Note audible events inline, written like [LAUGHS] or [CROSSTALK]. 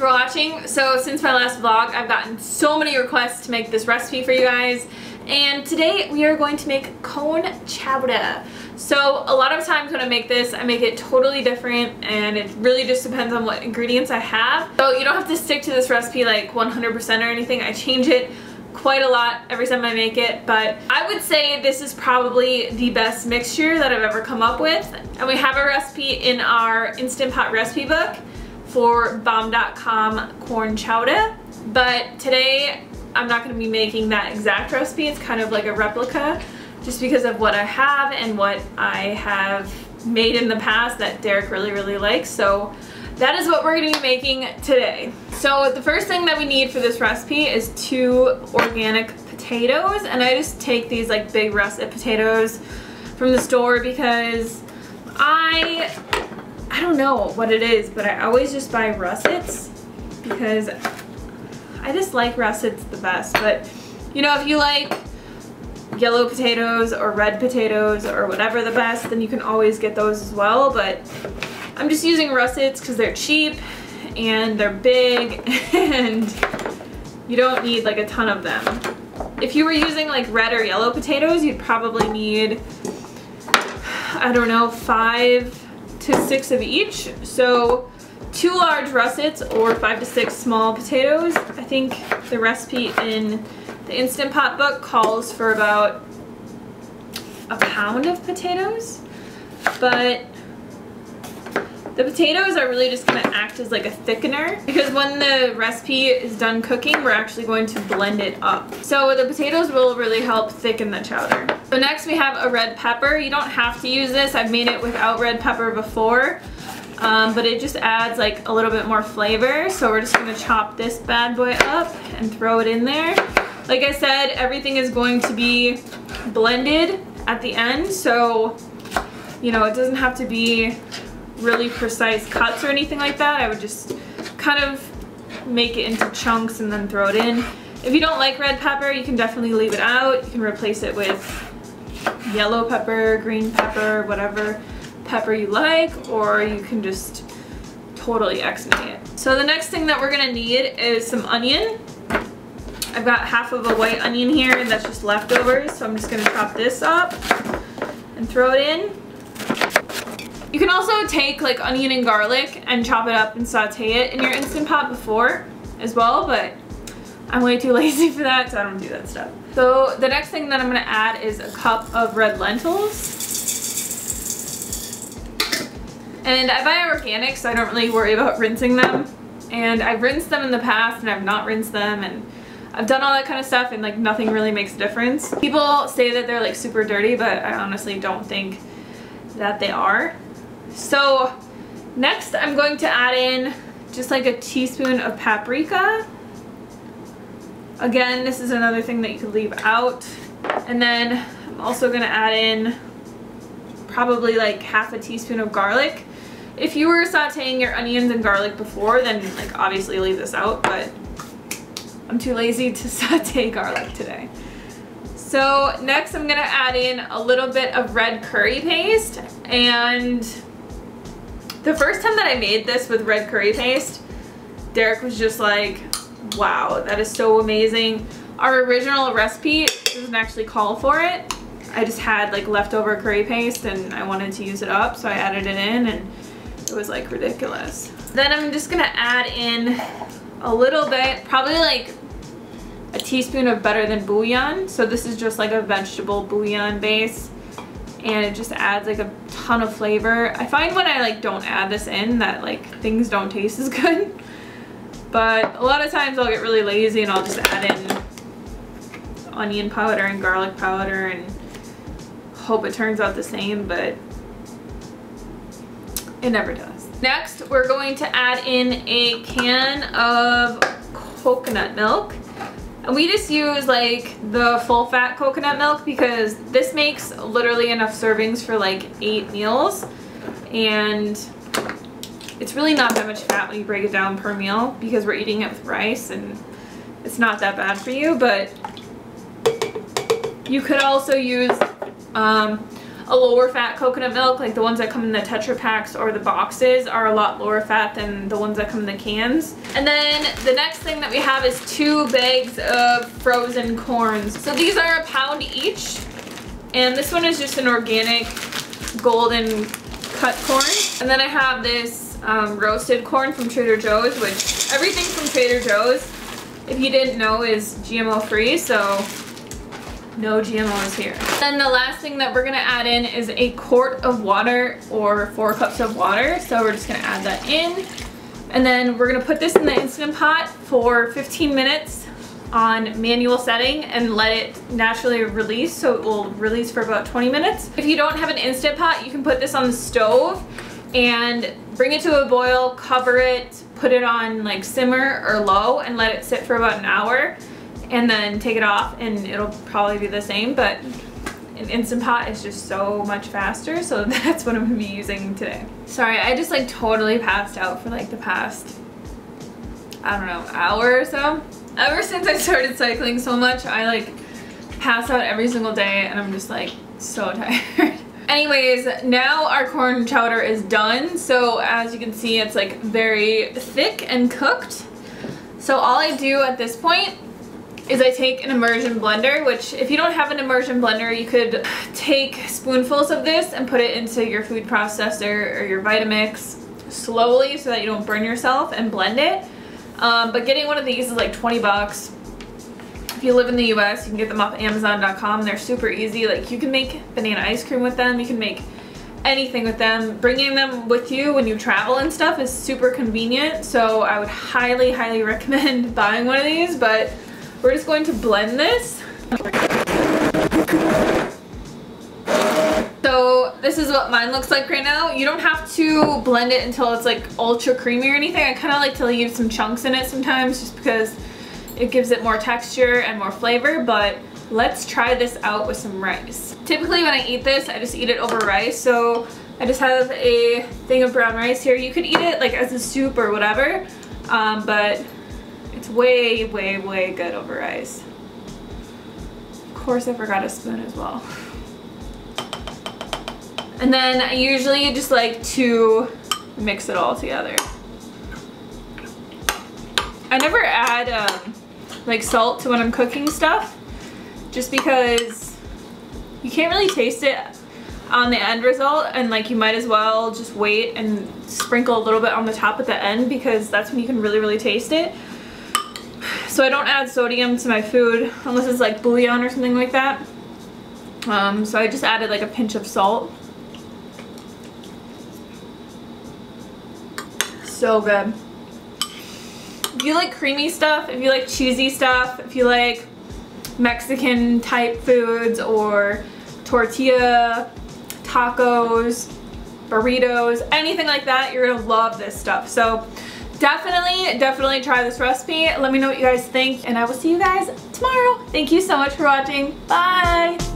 for watching. So since my last vlog, I've gotten so many requests to make this recipe for you guys. And today we are going to make corn chowder. So a lot of times when I make this, I make it totally different and it really just depends on what ingredients I have. So you don't have to stick to this recipe like 100% or anything. I change it quite a lot every time I make it, but I would say this is probably the best mixture that I've ever come up with. And we have a recipe in our Instant Pot recipe book for bomb.com corn chowder. But today I'm not going to be making that exact recipe. It's kind of like a replica just because of what I have and what I have made in the past that Derek really, really likes. So that is what we're going to be making today. So the first thing that we need for this recipe is two organic potatoes. And I just take these like big russet potatoes from the store because I, I don't know what it is, but I always just buy russets because I just like russets the best. But you know, if you like yellow potatoes or red potatoes or whatever the best, then you can always get those as well. But I'm just using russets because they're cheap and they're big [LAUGHS] and you don't need like a ton of them. If you were using like red or yellow potatoes, you'd probably need, I don't know, five to six of each. So two large russets or five to six small potatoes. I think the recipe in the Instant Pot book calls for about a pound of potatoes, but the potatoes are really just to act as like a thickener because when the recipe is done cooking, we're actually going to blend it up. So the potatoes will really help thicken the chowder. So next we have a red pepper. You don't have to use this. I've made it without red pepper before. Um, but it just adds like a little bit more flavor. So we're just gonna chop this bad boy up and throw it in there. Like I said, everything is going to be blended at the end. So, you know, it doesn't have to be really precise cuts or anything like that. I would just kind of make it into chunks and then throw it in. If you don't like red pepper, you can definitely leave it out. You can replace it with yellow pepper, green pepper, whatever pepper you like, or you can just totally X-may it. So the next thing that we're gonna need is some onion. I've got half of a white onion here and that's just leftovers, so I'm just gonna chop this up and throw it in. You can also take like onion and garlic and chop it up and saute it in your Instant Pot before as well, but I'm way too [LAUGHS] lazy for that, so I don't do that stuff. So the next thing that I'm gonna add is a cup of red lentils. And I buy organic, so I don't really worry about rinsing them. And I've rinsed them in the past and I've not rinsed them and I've done all that kind of stuff and like nothing really makes a difference. People say that they're like super dirty, but I honestly don't think that they are. So next I'm going to add in just like a teaspoon of paprika. Again, this is another thing that you could leave out. And then I'm also gonna add in probably like half a teaspoon of garlic. If you were sauteing your onions and garlic before, then like obviously leave this out, but I'm too lazy to [LAUGHS] saute garlic today. So next I'm gonna add in a little bit of red curry paste and the first time that I made this with red curry paste, Derek was just like, wow, that is so amazing. Our original recipe doesn't actually call for it. I just had like leftover curry paste and I wanted to use it up, so I added it in and it was like ridiculous. Then I'm just gonna add in a little bit, probably like a teaspoon of better than bouillon. So this is just like a vegetable bouillon base and it just adds like a ton of flavor. I find when I like don't add this in that like things don't taste as [LAUGHS] good. But a lot of times I'll get really lazy and I'll just add in onion powder and garlic powder and hope it turns out the same, but it never does. Next, we're going to add in a can of coconut milk. And we just use like the full fat coconut milk because this makes literally enough servings for like eight meals. And it's really not that much fat when you break it down per meal because we're eating it with rice and it's not that bad for you. But you could also use um, a lower fat coconut milk, like the ones that come in the Tetra Paks or the boxes are a lot lower fat than the ones that come in the cans. And then the next thing that we have is two bags of frozen corns. So these are a pound each. And this one is just an organic golden cut corn. And then I have this um, roasted corn from Trader Joe's, which everything from Trader Joe's, if you didn't know, is GMO free. So no GMOs here. Then the last thing that we're gonna add in is a quart of water or four cups of water. So we're just gonna add that in. And then we're gonna put this in the Instant Pot for 15 minutes on manual setting and let it naturally release so it will release for about 20 minutes. If you don't have an Instant Pot, you can put this on the stove and bring it to a boil, cover it, put it on like simmer or low and let it sit for about an hour and then take it off and it'll probably be the same but an Instant Pot is just so much faster so [LAUGHS] that's what I'm gonna be using today. Sorry I just like totally passed out for like the past I don't know hour or so. Ever since I started cycling so much I like pass out every single day and I'm just like so [LAUGHS] tired. Anyways, now our corn chowder is done. So as you can see, it's like very thick and cooked. So all I do at this point is I take an immersion blender, which if you don't have an immersion blender, you could take spoonfuls of this and put it into your food processor or your Vitamix slowly so that you don't burn yourself and blend it. Um, but getting one of these is like 20 bucks. If you live in the US, you can get them off Amazon.com. They're super easy. Like you can make banana ice cream with them. You can make anything with them. Bringing them with you when you travel and stuff is super convenient. So I would highly, highly [LAUGHS] recommend buying one of these. But we're just going to blend this. So this is what mine looks like right now. You don't have to blend it until it's like ultra creamy or anything. I kind of like to leave some chunks in it sometimes just because it gives it more texture and more flavor, but let's try this out with some rice. Typically when I eat this, I just eat it over rice. So I just have a thing of brown rice here. You could eat it like as a soup or whatever, um, but it's way, way, way good over rice. Of course I forgot a spoon as well. And then I usually just like to mix it all together. I never add um, like salt to when I'm cooking stuff just because you can't really taste it on the end result and like you might as well just wait and sprinkle a little bit on the top at the end because that's when you can really really taste it so I don't add sodium to my food unless it's like bouillon or something like that. Um, so I just added like a pinch of salt. So good. If you like creamy stuff, if you like cheesy stuff, if you like Mexican type foods or tortilla, tacos, burritos, anything like that, you're gonna love this stuff. So definitely, definitely try this recipe. Let me know what you guys think and I will see you guys tomorrow. Thank you so much for watching. Bye.